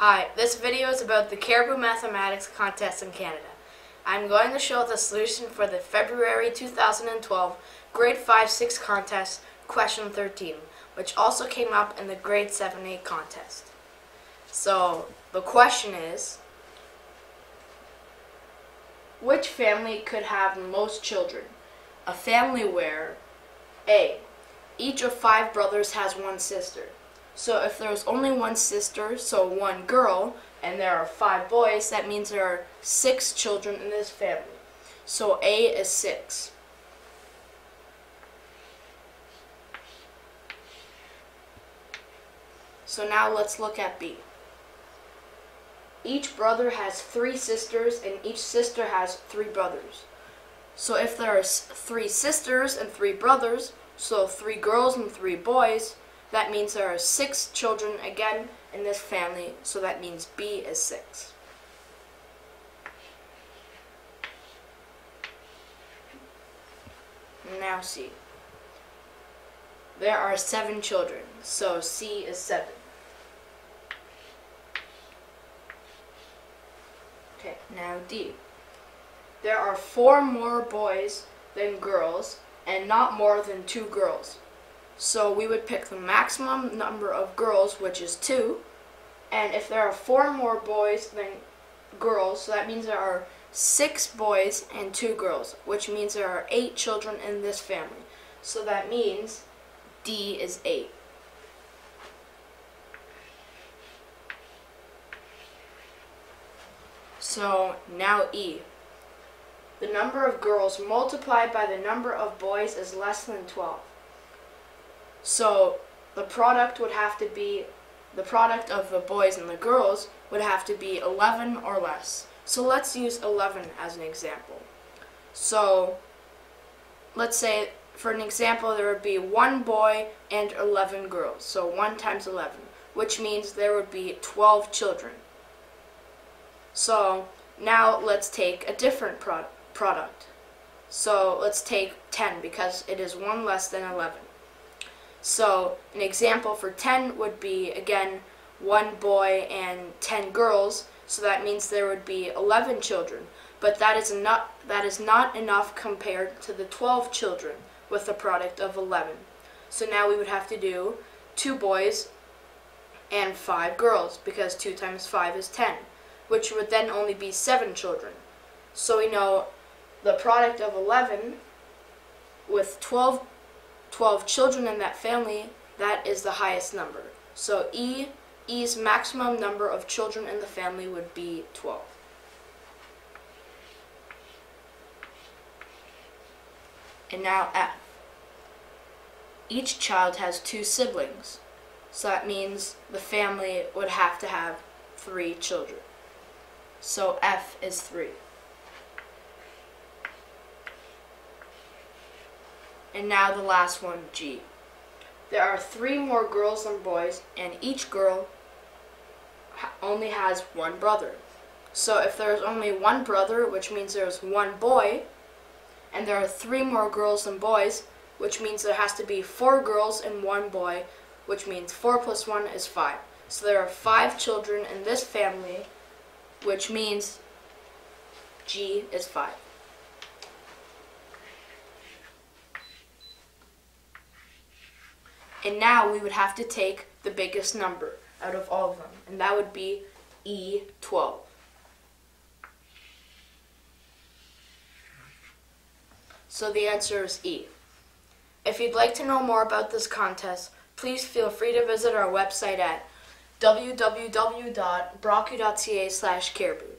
Hi, this video is about the Caribou Mathematics Contest in Canada. I'm going to show the solution for the February 2012 Grade 5-6 contest, question 13, which also came up in the Grade 7-8 contest. So, the question is, which family could have the most children? A family where A. Each of five brothers has one sister. So if there's only one sister, so one girl, and there are five boys, that means there are six children in this family. So A is six. So now let's look at B. Each brother has three sisters, and each sister has three brothers. So if there are three sisters and three brothers, so three girls and three boys, that means there are six children again in this family, so that means B is six. Now C. There are seven children, so C is seven. Okay, now D. There are four more boys than girls, and not more than two girls. So we would pick the maximum number of girls, which is two. And if there are four more boys than girls, so that means there are six boys and two girls, which means there are eight children in this family. So that means D is eight. So now E. The number of girls multiplied by the number of boys is less than 12. So the product would have to be, the product of the boys and the girls would have to be 11 or less. So let's use 11 as an example. So let's say for an example there would be one boy and 11 girls. So 1 times 11, which means there would be 12 children. So now let's take a different pro product. So let's take 10 because it is 1 less than 11. So an example for 10 would be, again, one boy and 10 girls, so that means there would be 11 children. But that is not, that is not enough compared to the 12 children with a product of 11. So now we would have to do two boys and five girls, because 2 times 5 is 10, which would then only be 7 children. So we know the product of 11 with 12 12 children in that family, that is the highest number. So E, E's maximum number of children in the family would be 12. And now F. Each child has two siblings, so that means the family would have to have three children. So F is 3. And now the last one, G. There are three more girls than boys, and each girl only has one brother. So if there's only one brother, which means there's one boy, and there are three more girls than boys, which means there has to be four girls and one boy, which means four plus one is five. So there are five children in this family, which means G is five. And now we would have to take the biggest number out of all of them, and that would be E12. So the answer is E. If you'd like to know more about this contest, please feel free to visit our website at www.brockU.ca slash caribou.